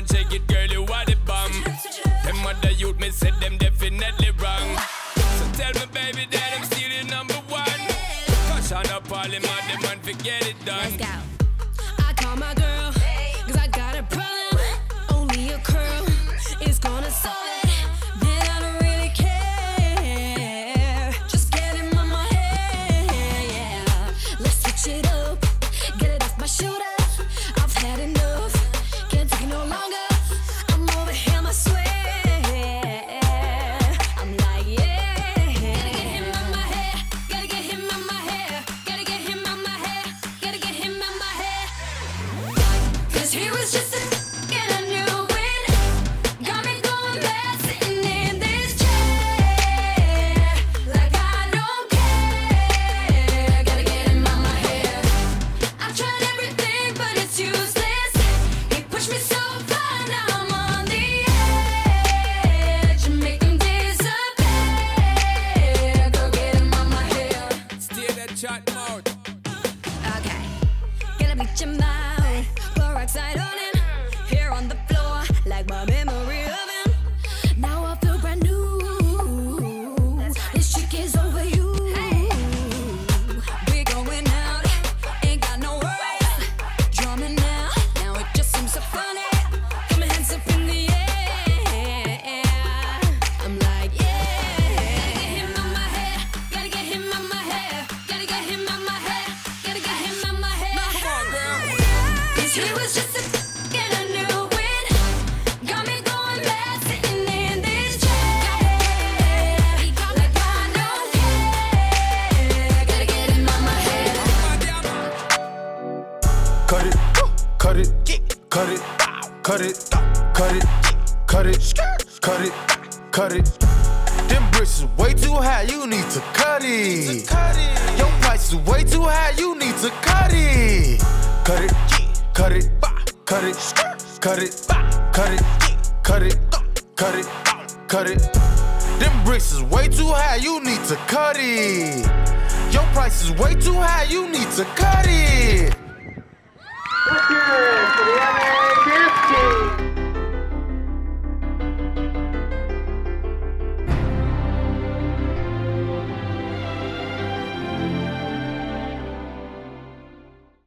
and shake it, girl, you are the bomb. Them other youth, me said them definitely wrong. So tell me, baby, that I'm still the number one. Cause on up all them man, forget it done. Let's go. Cause he was just a and I knew it. Got me going mad sitting in this chair. Like I don't care. Gotta get him on my hair. I've tried everything, but it's useless. He pushed me so far, now I'm on the edge. Make him disappear. Go get him on my hair. That chat. Okay, gonna bleach him out, cut it, cut it, cut it, cut it, cut it. Cut it, cut it. Them bricks is way too high, you need to cut it. Your price is way too high, you need to cut it. Cut it, cut it, cut it, cut it, cut it, cut it. Them bricks is way too high, you need to cut it. Your price is way too high, you need to cut it.